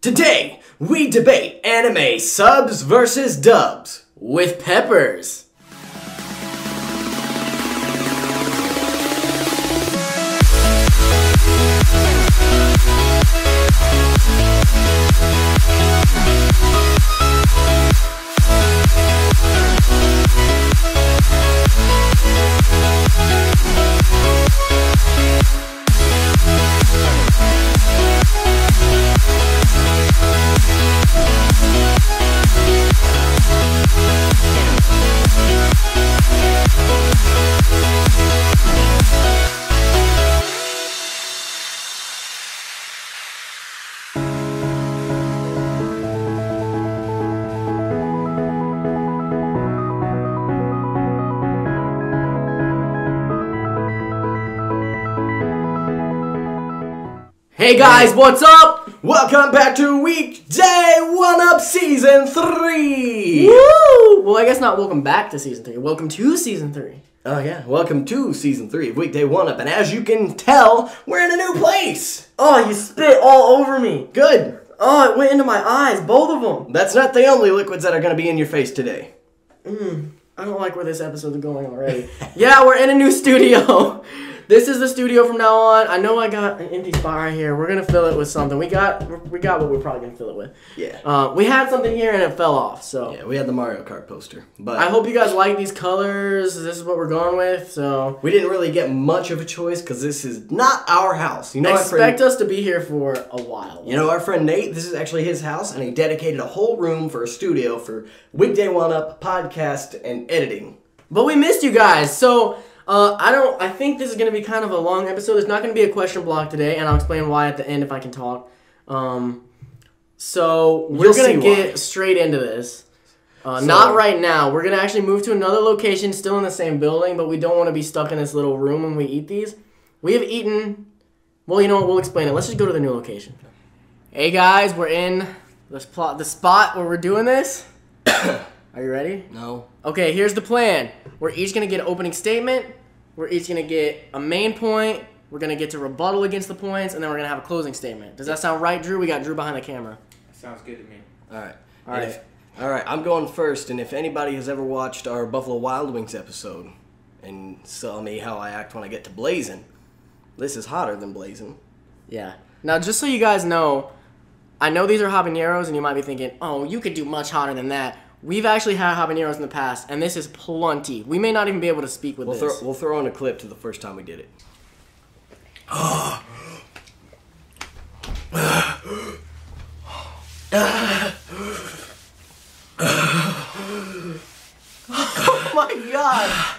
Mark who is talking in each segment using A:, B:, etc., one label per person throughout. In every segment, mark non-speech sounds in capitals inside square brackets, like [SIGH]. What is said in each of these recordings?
A: Today, we debate anime subs versus dubs with peppers. Hey guys, what's up? Welcome back to weekday one up season three.
B: Woo! Well, I guess not welcome back to season three. Welcome to season three.
A: Oh yeah, welcome to season three of weekday one up, and as you can tell, we're in a new place.
B: Oh, you spit all over me.
A: Good.
B: Oh, it went into my eyes, both of them.
A: That's not the only liquids that are going to be in your face today. Mmm.
B: I don't like where this episode's going already. [LAUGHS] yeah, we're in a new studio. [LAUGHS] This is the studio from now on. I know I got an empty spot right here. We're gonna fill it with something. We got we got what we're probably gonna fill it with.
A: Yeah.
B: Uh, we had something here and it fell off. So
A: Yeah, we had the Mario Kart poster, but
B: I hope you guys like these colors. This is what we're going with. So
A: we didn't really get much of a choice because this is not our house. You know, our friend,
B: expect us to be here for a while.
A: you know, our friend Nate. This is actually his house, and he dedicated a whole room for a studio for weekday one up podcast and editing.
B: But we missed you guys. So uh, I don't. I think this is gonna be kind of a long episode. There's not gonna be a question block today, and I'll explain why at the end if I can talk. Um, so we're
A: You'll
B: gonna get
A: why.
B: straight into this. Uh, not right now. We're gonna actually move to another location, still in the same building, but we don't want to be stuck in this little room when we eat these. We have eaten. Well, you know what? We'll explain it. Let's just go to the new location. Hey guys, we're in the spot. The spot where we're doing this. [COUGHS] Are you ready?
A: No.
B: Okay, here's the plan. We're each gonna get an opening statement. We're each gonna get a main point. We're gonna get to rebuttal against the points, and then we're gonna have a closing statement. Does that sound right, Drew? We got Drew behind the camera.
C: Sounds good to me.
A: All right.
B: All
A: And
B: right.
A: if- all right. I'm going first, and if anybody has ever watched our Buffalo Wild Wings episode and saw me how I act when I get to blazing, this is hotter than blazing.
B: Yeah. Now, just so you guys know, I know these are habaneros, and you might be thinking, "Oh, you could do much hotter than that." We've actually had habaneros in the past, and this is plenty. We may not even be able to speak with
A: We'll
B: this.
A: throw we'll throw in a clip to the first time we did it. [GASPS]
B: oh my god!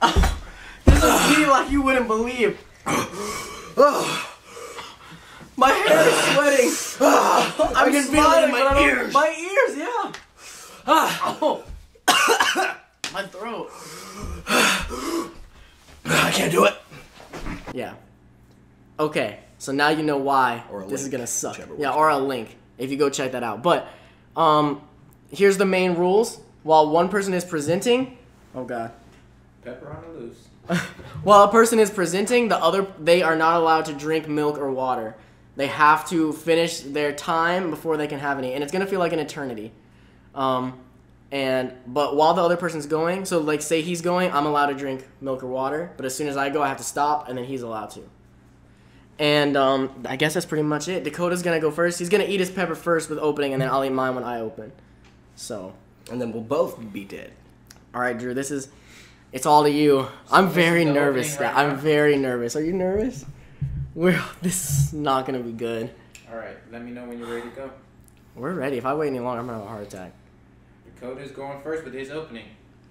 B: [LAUGHS] this is me like you wouldn't believe. [SIGHS] my hair is sweating. [SIGHS] I'm
A: can feel it in
B: smiling,
A: my
B: but I don't-
A: ears.
B: My ears, yeah. Oh. [COUGHS] my throat. [SIGHS]
A: I can't do it.
B: Yeah. Okay, so now you know why
A: Or a
B: this is gonna suck. Yeah, or a link if you go check that out. But um, here's the main rules. While one person is presenting, oh god.
C: Pepper on the loose. [LAUGHS]
B: While a person is presenting, the other they are not allowed to drink milk or water. They have to finish their time before they can have any, and it's gonna feel like an eternity. Um, and but while the other person's going, so like say he's going, I'm allowed to drink milk or water, but as soon as I go, I have to stop, and then he's allowed to. And um, I guess that's pretty much it. Dakota's gonna go first. He's gonna eat his pepper first with opening, and then I'll eat mine when I open. So,
A: And then we'll both be dead.
B: all right, Drew, this is it's all to you. I'm very nervous.
C: right
B: I'm very nervous. Are you nervous? We're [LAUGHS] this is not gonna be good.
C: All right, let me know when you're ready to go.
B: We're ready. If I wait any longer, I'm gonna have a heart attack.
C: Dakota's going first with his opening.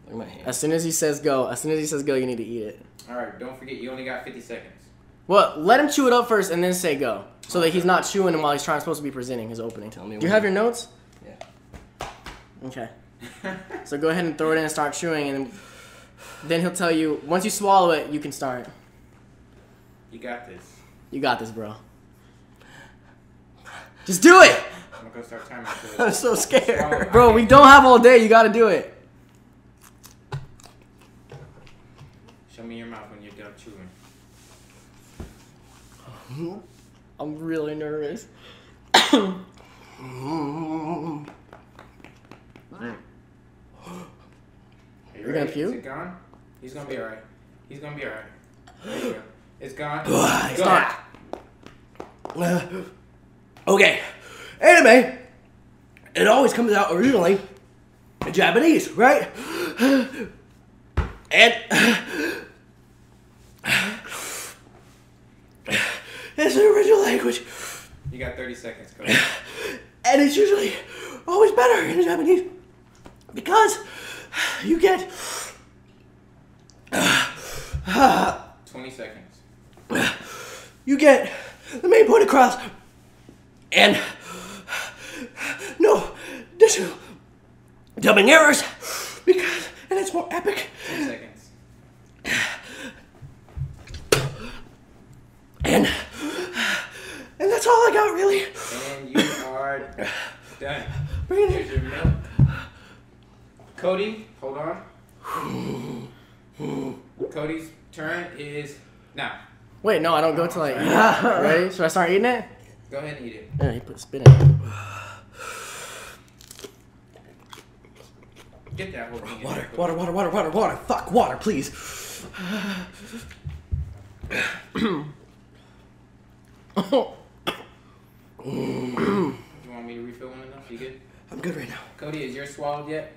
A: Look at my hand.
B: As soon as he says go, as soon as he says go, you need to eat it.
C: All right, don't forget you only got 50 seconds.
B: Well, let him chew it up first and then say go, so that he's not chewing while he's trying supposed to be presenting his opening.
A: Tell me
B: Do you have your notes?
A: Yeah.
B: Okay. So go ahead and throw it in and start chewing, and then he'll tell you once you swallow it, you can start.
C: You got this.
B: You got this, bro. Just do it,
C: I'm gonna go start timing. [LAUGHS]
A: I'm so scared.
B: bro. We don't have all day. You gotta do it.
C: Show me your mouth when you're done chewing.
B: I'm really nervous.
C: Are you
B: You're gonna
C: ready?
B: puke?
C: Is it gone? He's gonna be alright. He's gonna be alright. Go. It's gone. [SIGHS]
A: It's
C: Go.
B: gone.
A: Uh, [SIGHS] okay, anime. It always comes out originally in Japanese, right? And it's the original language,
C: You got 30 seconds, Cody.
A: and it's usually always better in Japanese because you get
C: 20 seconds.
A: you get the main point across, and no additional dubbing errors because and it's more epic
C: 10 seconds.
A: and and that's all I got really.
C: And you are done.
A: Bring it
C: Here's
A: in.
C: your milk. Cody, hold on. Cody's turn is now.
B: Wait, no, I don't go till I eat it. [LAUGHS] Ready? Should I start eating it?
C: Go ahead and eat it.
B: Yeah, he put spit in it.
C: Get that whole thing
A: Water, water, water, water, water, water. Fuck water, please.
C: You want me to refill one enough? You good?
A: I'm good right now.
C: Cody, is yours swallowed yet?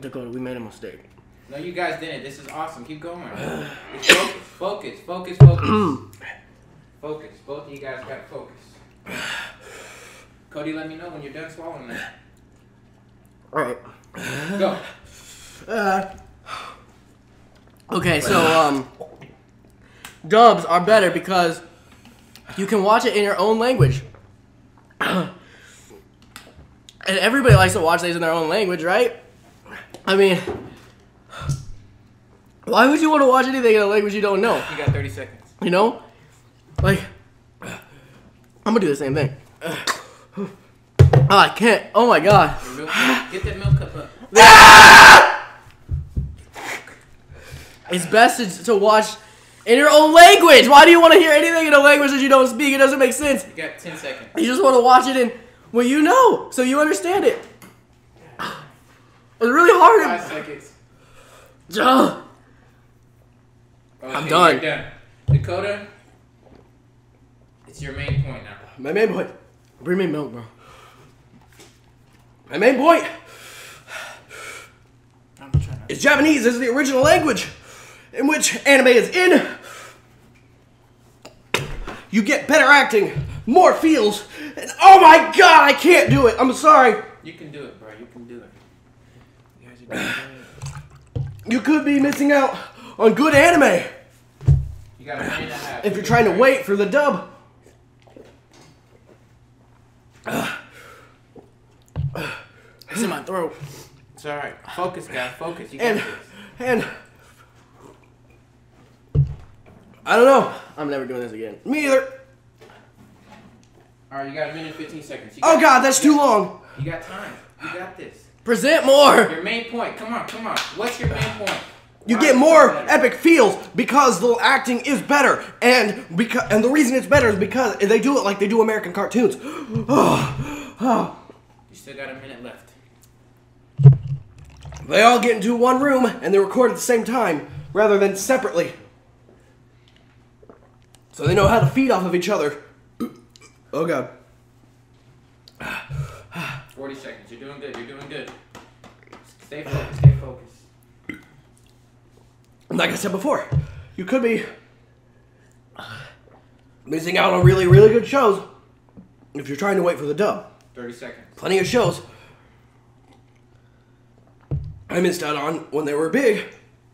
B: Dakota, we made a mistake.
C: No, you guys didn't. This is awesome. Keep going. Focus, focus, focus, focus. focus. Both of you guys got focus. Cody, let me know when you're done swallowing that.
B: Alright.
C: Go.
A: Uh,
B: Okay, so um, dubs are better because you can watch it in your own language. [CLEARS THROAT] and everybody likes to watch these in their own language, right? I mean, why would you want to watch anything in a language you don't know?
C: You got 30 seconds.
B: You know? Like, I'm gonna do the same thing. Oh, I can't. Oh my god.
C: Your milk cup- Get that milk cup up. Ah!
B: It's best to, to watch in your own language. Why do you want to hear anything in a language that you don't speak? It doesn't make sense.
C: You got 10 seconds.
B: You just want to watch it in what you know, so you understand it. It's really hard.
C: Five seconds.
B: To, Ugh.
C: Oh, okay,
B: I'm done.
C: Done. Dakota, it's your main point now.
A: my main point.
B: Bring me milk, bro.
A: My main point
C: I'm
A: is Japanese is the original language in which anime is in. You get better acting, more feels, and oh my god, I can't do it. I'm sorry.
C: You can do it, bro. You can do it. You guys are doing good.
A: You could be missing out on good anime
C: You got a minute and a
A: if you're trying to wait for the dub.
B: It's in my throat.
C: It's alright. Focus, guy. Focus. You got
A: And
C: this.
A: and I don't know.
B: I'm never doing this again.
A: Me either.
C: Alright, you got a minute and 15 seconds. You
A: Oh god, that's too long.
C: You got time. You got this.
B: Present more.
C: Your main point. Come on, come on. What's your main point?
A: You
C: Why
A: get more epic feels because the acting is better, and because and the reason it's better is because they do it like they do American cartoons. [GASPS] [SIGHS] [SIGHS]
C: You still got a minute left.
A: They all get into one room and they record at the same time rather than separately. So they know how to feed off of each other. [CLEARS THROAT] Oh god.
C: 40 seconds. You're doing good. You're doing good. Stay focused. Stay focused.
A: Like I said before, you could be missing out on really, really good shows if you're trying to wait for the dub.
C: 30 seconds.
A: Plenty of shows I missed out on when they were big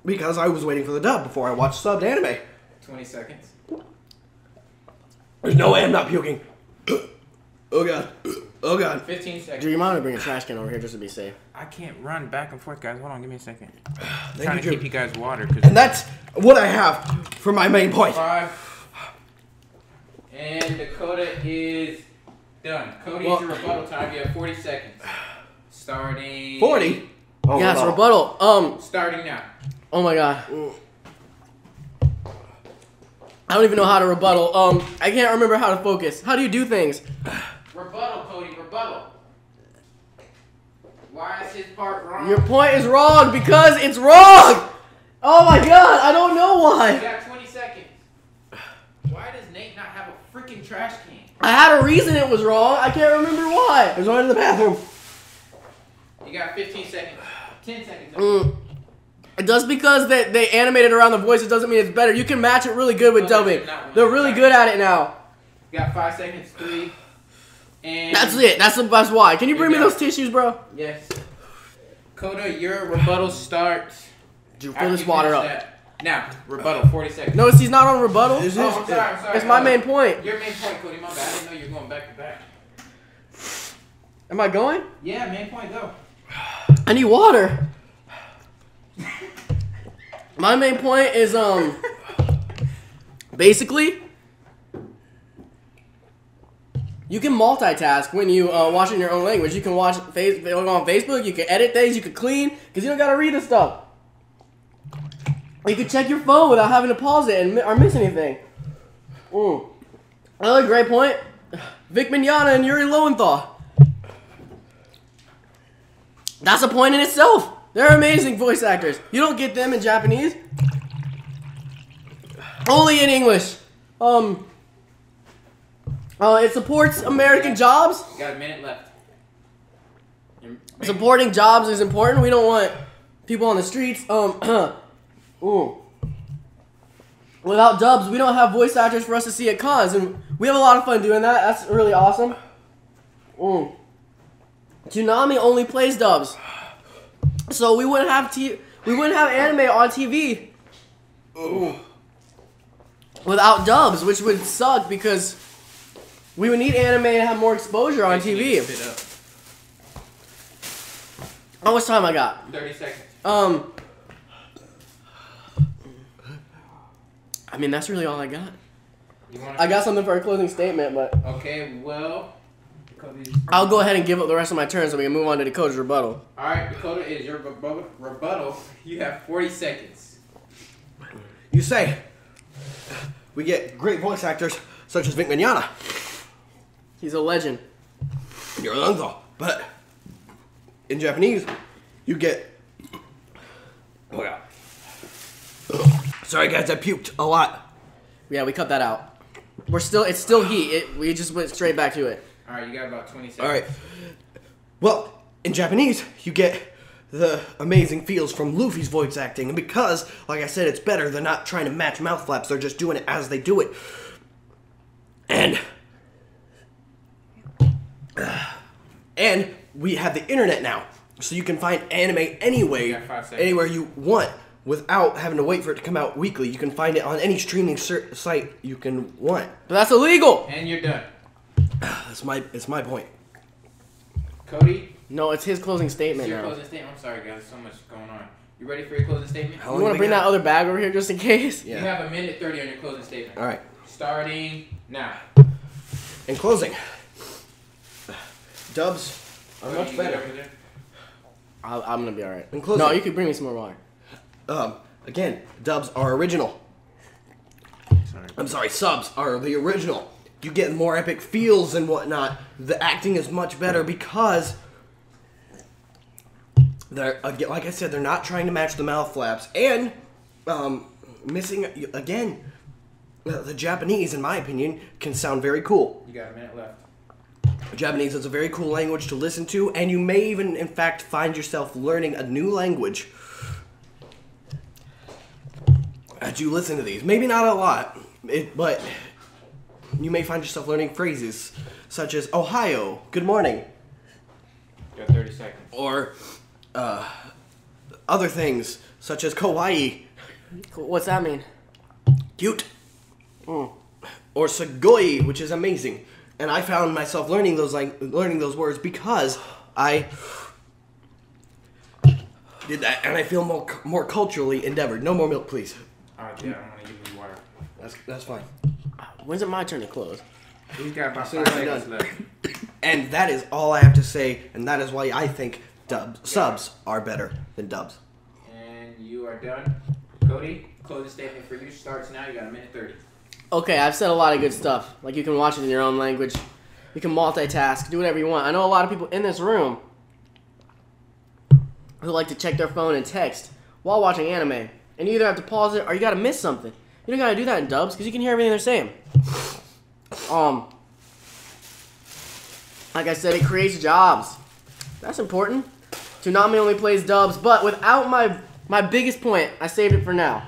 A: because I was waiting for the dub before I watched subbed anime.
C: 20 seconds.
A: There's no way I'm not puking. Oh god. Oh god.
C: 15 seconds.
B: Do you mind me bringing a trash can over here just to be safe?
C: I can't run back and forth, guys. Hold on, give me a second. [SIGHS]
A: Thank
C: trying
A: you,
C: to keep you guys water. Cause
A: And that's what I have for my main point.
C: five. And Dakota is done. Cody,
A: Well-
C: it's your rebuttal time. You have 40 seconds. Starting.
A: 40? Oh,
B: yes,
A: wow.
B: rebuttal. Um.
C: Starting now.
B: Oh my god. I don't even know how to rebuttal. Um, I can't remember how to focus. How do you do things?
C: Rebuttal, Cody, rebuttal. Why is his part wrong?
B: Your point is wrong because it's wrong. Oh my god, I don't know why.
C: You
B: why.
C: got 20 seconds. Why does Nate not have a freaking trash can?
B: I had a reason it was wrong. I can't remember why.
A: There's one in the bathroom.
C: You got 15 seconds. 10 seconds.
B: Mm. Just because they, they animated around the voices doesn't mean it's better. You can match it really good with
C: No,
B: dubbing.
C: they're.
B: They're really good at it now.
C: You got 5 seconds. 3. And.
B: That's it. That's the best why. Can you bring me
C: Yeah.
B: those tissues, bro?
C: Yes. Coda, your rebuttal starts.
B: Dude,
C: after
B: fill this water up.
C: that. Now, rebuttal, 40 seconds.
B: Notice he's not on rebuttal.
A: Is
C: Oh,
A: this-
C: I'm sorry, I'm sorry.
B: It's my main point.
C: Your main point, Cody. My bad. I didn't know you were going back to back.
B: Am I going?
C: Yeah, main point, go.
B: I need water. My main point is um basically you can multitask when you uh, watch in your own language. You can watch face on Facebook. You can edit things. You can clean because you don't gotta read the stuff. You can check your phone without having to pause it and or miss anything. Mm. Another great point. Vic Mignogna and Yuri Lowenthal. That's a point in itself. They're amazing voice actors. You don't get them in Japanese. Only in English. Um. Uh, it supports American jobs.
C: You got a minute left.
B: Supporting jobs is important. We don't want people on the streets. Um. [CLEARS THROAT] ooh. Without dubs, we don't have voice actors for us to see at cons, and we have a lot of fun doing that. That's really awesome. Mm. Toonami only plays dubs, so we wouldn't have t- we wouldn't have anime on TV without dubs, which would suck because we would need anime to have more exposure on TV. How much time I got?
C: 30 seconds.
B: Um. I mean, that's really all I got. I got something for a closing statement, but
C: Okay, well. Cody's-
B: I'll go ahead and give up the rest of my turn so we can move on to Dakota's rebuttal.
C: Alright, Dakota is your rebuttal. You have 40 seconds.
A: You say we get great voice actors such as Vic Mignogna.
B: He's a legend.
A: You're an uncle, but in Japanese, you get. Oh yeah. Sorry guys, I puked a lot.
B: Yeah, we cut that out. We're still, it's still heat. It, we just went straight back to it.
C: Alright, you got about 20 seconds.
A: All right. Well, in Japanese, you get the amazing feels from Luffy's voice acting, and because, like I said, it's better. They're not trying to match mouth flaps; they're just doing it as they do it. And and we have the internet now, so you can find anime anyway,
C: You got five seconds.
A: anywhere you want, without having to wait for it to come out weekly. You can find it on any streaming ser- site you can want.
B: But that's illegal.
C: And you're done. [SIGHS]
A: That's my. It's my point.
C: Cody,
B: No, it's his closing
C: it's
B: statement
C: your
B: now.
C: closing statement. I'm sorry, guys. So much going on. You ready for your closing statement?
A: How
B: You want to bring that other bag over here just in case?
A: Yeah.
C: You have a minute 30 on your closing statement.
A: All right.
C: Starting now.
A: In closing, dubs are
C: Cody,
A: much better.
B: I'll, I'm gonna be all right.
A: In closing-
B: No, you could bring me some more water.
A: Um, again, dubs are original.
C: Sorry.
A: I'm sorry, subs are the original. You get more epic feels and whatnot. The acting is much better because they're like I said, they're not trying to match the mouth flaps and um, missing again. The Japanese, in my opinion, can sound very cool.
C: You got a minute left.
A: Japanese is a very cool language to listen to, and you may even, in fact, find yourself learning a new language as you listen to these. Maybe not a lot, it, but you may find yourself learning phrases such as Ohayo, good morning,
C: You got 30 seconds.
A: or uh, other things such as kawaii,
B: What's that mean?
A: cute, or sugoi, which is amazing. And I found myself learning those like learning those words because I did that, and I feel more more culturally endeavored. No more milk, please.
C: Alright, yeah, I'm gonna give you water.
A: That's that's fine.
B: When's it my turn to close?
C: He's got about
A: soon
C: five seconds
A: done.
C: left.
A: And that is all I have to say, and that is why I think dubs subs are better than dubs.
C: And you are done. Cody, closing statement for you starts now. You got a minute 30.
B: Okay, I've said a lot of good stuff. Like you can watch it in your own language. You can multitask, do whatever you want. I know a lot of people in this room who like to check their phone and text while watching anime. And you either have to pause it or you gotta miss something. You don't gotta do that in dubs because you can hear everything they're saying. Um, like I said, it creates jobs. That's important. Toonami only plays dubs, but without my my biggest point, I saved it for now.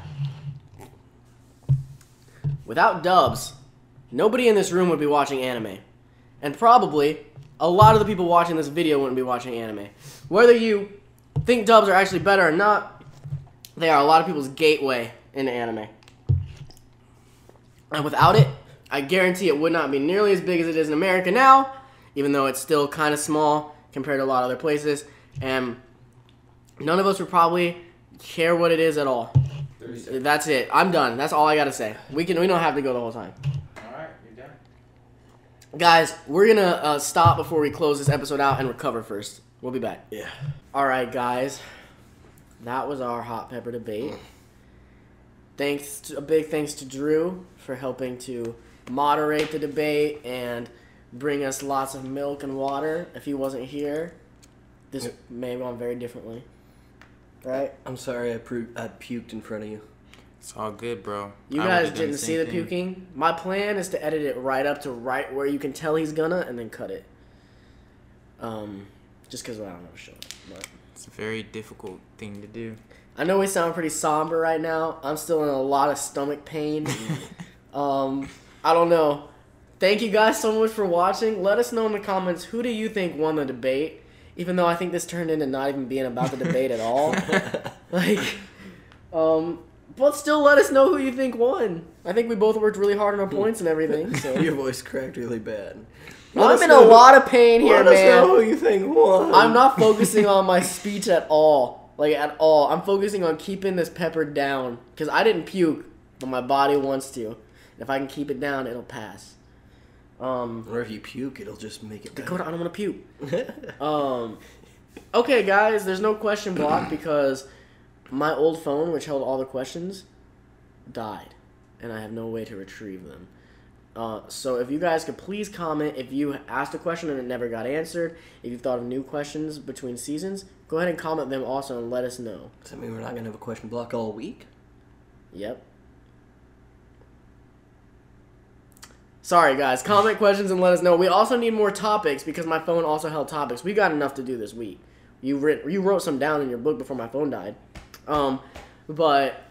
B: Without dubs, nobody in this room would be watching anime. And probably a lot of the people watching this video wouldn't be watching anime. Whether you think dubs are actually better or not, they are a lot of people's gateway into anime. And without it, I guarantee it would not be nearly as big as it is in America now, even though it's still kind of small compared to a lot of other places. And none of us would probably care what it is at all. That's it. I'm done. That's all I gotta say. We can. We don't have to go the whole time,
C: Alright, you're done.
B: guys. We're gonna uh, stop before we close this episode out and recover first. We'll be back.
A: Yeah.
B: All right, guys. That was our hot pepper debate. Thanks, to, a big thanks to Drew for helping to moderate the debate and bring us lots of milk and water. If he wasn't here, this
A: Yep.
B: may have gone very differently. Right?
A: I'm sorry I, pu- I puked in front of you.
C: It's all good, bro.
B: You
C: I
B: guys didn't see the
C: thing.
B: puking. My plan is to edit it right up to right where you can tell he's gonna, and then cut it. Um, just because I don't know show. But
C: It's a very difficult thing to do.
B: I know we sound pretty somber right now. I'm still in a lot of stomach pain. [LAUGHS] um, I don't know. Thank you guys so much for watching. Let us know in the comments who do you think won the debate. Even though I think this turned into not even being about the debate at all. [LAUGHS] like, um, but still let us know who you think won. I think we both worked really hard on our points and everything. [LAUGHS] So
A: Your voice cracked really bad. Let
B: I'm in a lot of pain here,
A: Let us know who you think won.
B: I'm not focusing on my speech at all. Like at all. I'm focusing on keeping this pepper down. Cause I didn't puke, but my body wants to. If I can keep it down, it'll pass. Um
A: Or if you puke, it'll just make it
B: Dakota, I don't wanna puke. [LAUGHS] Um Okay guys, there's no question block because my old phone, which held all the questions, died. And I have no way to retrieve them. Uh, so if you guys could please comment if you asked a question and it never got answered, if you thought of new questions between seasons, go ahead and comment them also and let us know.
A: Does that mean we're not gonna have a question block all week?
B: Yep. Sorry guys, comment questions and let us know. We also need more topics because my phone also held topics. We got enough to do this week. You writ- you wrote some down in your book before my phone died. Um, but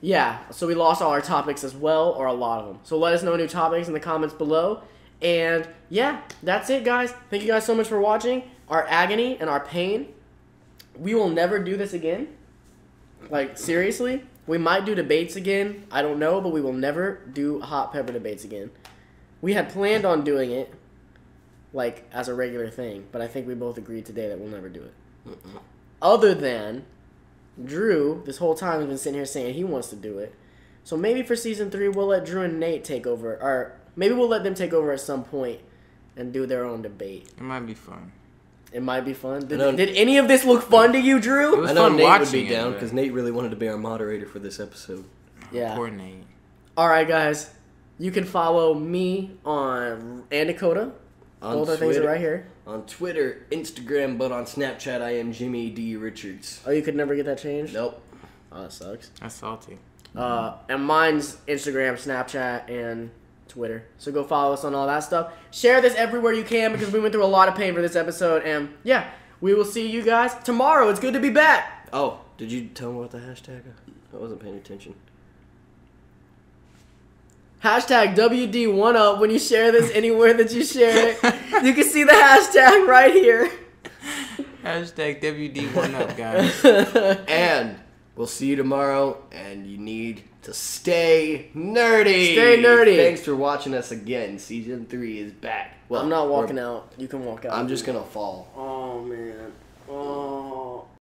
B: yeah, so we lost all our topics as well, or a lot of them. So let us know new topics in the comments below. And yeah, that's it, guys. Thank you guys so much for watching our agony and our pain. We will never do this again. Like seriously, we might do debates again. I don't know, but we will never do hot pepper debates again. We had planned on doing it, like as a regular thing, but I think we both agreed today that we'll never do it. Other than Drew, this whole time has been sitting here saying he wants to do it. So maybe for season three, we'll let Drew and Nate take over, or maybe we'll let them take over at some point and do their own debate.
C: It might be fun.
B: It might be fun. Did,
A: know-
B: did any of this look fun to you, Drew?
C: It was
A: I know
C: fun
A: Nate would be down because Nate really wanted to be our moderator for this episode.
B: Yeah.
C: Poor Nate.
B: All right, guys. You can follow me on and Dakota.
A: On
B: Both our things are
A: Twitter-
B: right here.
A: On Twitter, Instagram, but on Snapchat, I am Jimmy D Richards.
B: Oh, you could never get that changed.
A: Nope.
B: Oh, that sucks.
C: That's salty.
B: Uh, and mine's Instagram, Snapchat, and Twitter. So go follow us on all that stuff. Share this everywhere you can because we went through a lot of pain for this episode. And yeah, we will see you guys tomorrow. It's good to be back.
A: Oh, did you tell me about the hashtag? I wasn't paying attention.
B: Hashtag WD1UP when you share this anywhere that you share it. You can see the hashtag right here.
C: Hashtag WD1 up, guys. [LAUGHS]
A: And we'll see you tomorrow, and you need to stay nerdy.
B: Stay nerdy.
A: Thanks for watching us again. Season 3 is back. Well,
B: I'm not walking out. You can walk out.
A: I'm just gonna fall.
B: Oh man. Oh